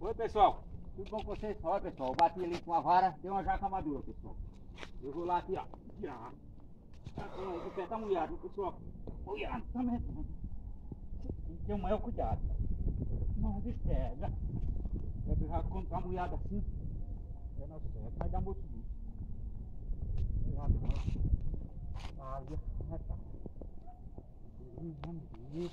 Oi pessoal, tudo bom com vocês? Olha pessoal, eu bati ali com a vara, deu uma jaca madura pessoal. Eu vou lá aqui ó, tirar. O pé tá molhado pessoal. Molhado também. Tem que ter o maior cuidado. Não despega. É já quando tá molhado assim, é não sei, vai dar muito bicho. Cuidado não. Água, né tá. Vamos,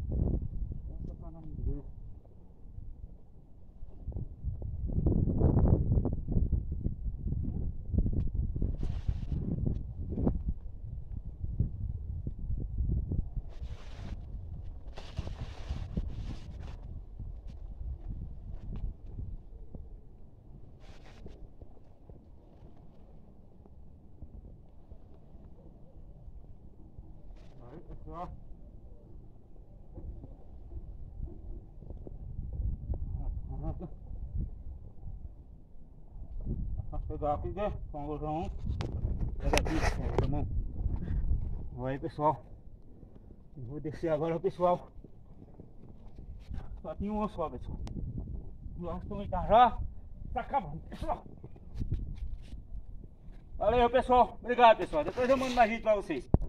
Pessoal. Vou pegar aqui, né? Com o João. Pega aqui, irmão. Aí, pessoal. Eu Vou descer agora, pessoal. Só tinha uma só, pessoal. Nós estamos já já. Tá acabando, pessoal. Valeu, pessoal. Obrigado, pessoal. Depois eu mando mais vídeo pra vocês.